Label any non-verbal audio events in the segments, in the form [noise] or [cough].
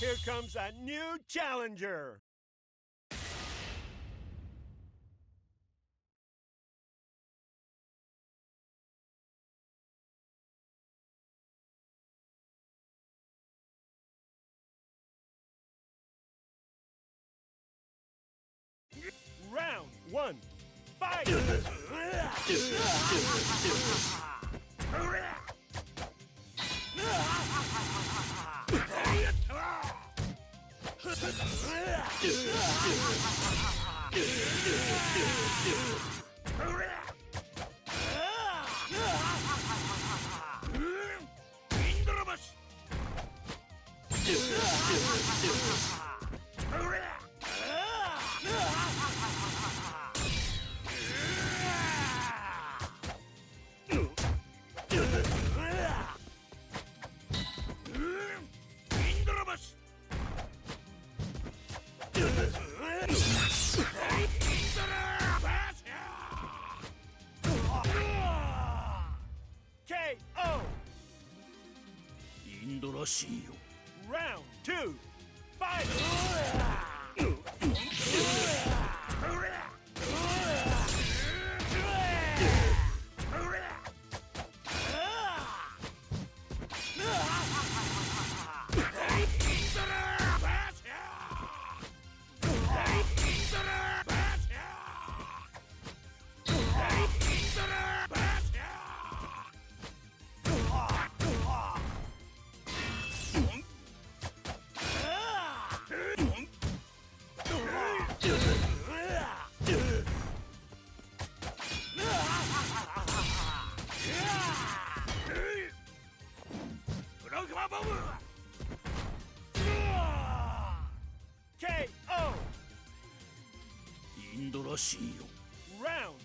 Here comes a new challenger. Round one, fight! [laughs] Ha ha ha ha! KO! インドらしいよ Round 2 fight! インドらし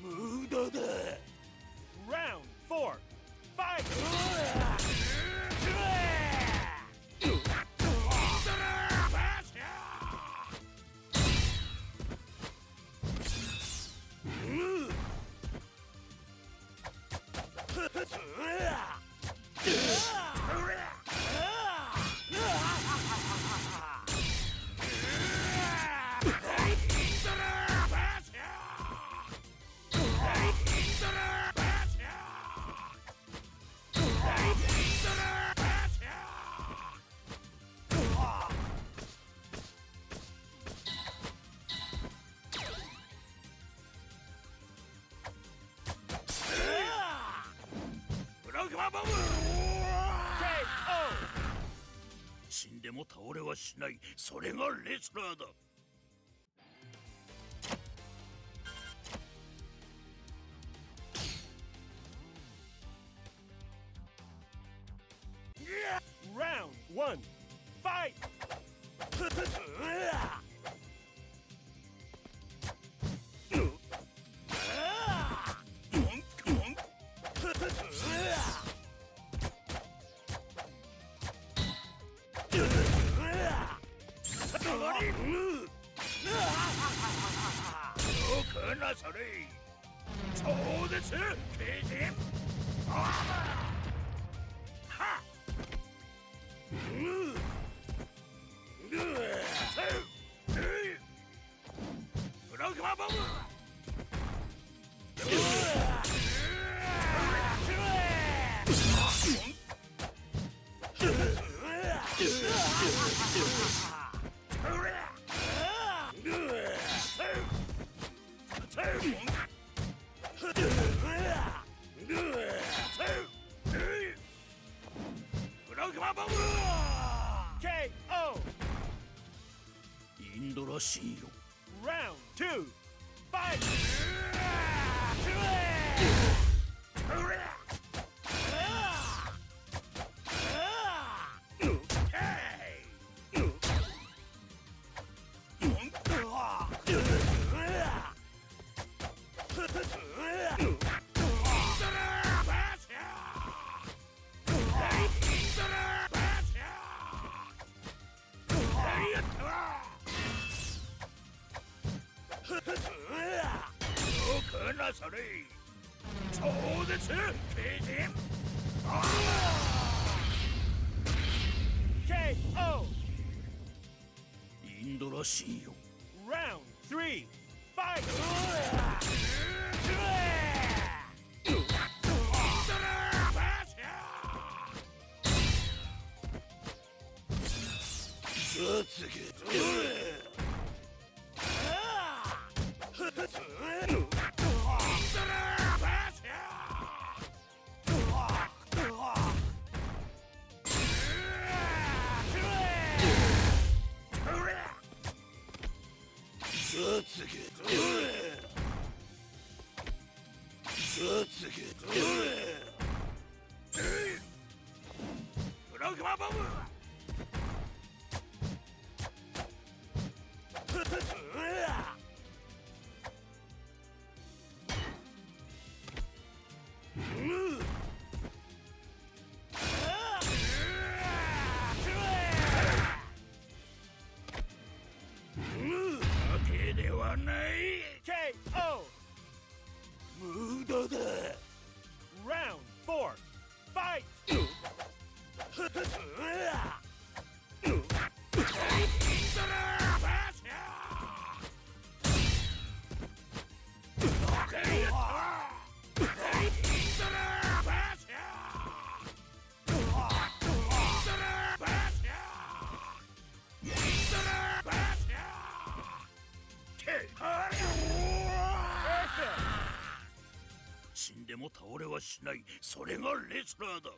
無駄だも倒れはしない。それがレスラーだ。ラウンド1ファイトなされ超絶刑事アーマーはっブロックマボム。KO インドらしいよ Round 2 Fight! 超絶経験 KO. インドらしいよ Round three. Fight. ブロックマンボムー無駄死んでも倒れはしない。それがレスラーだ。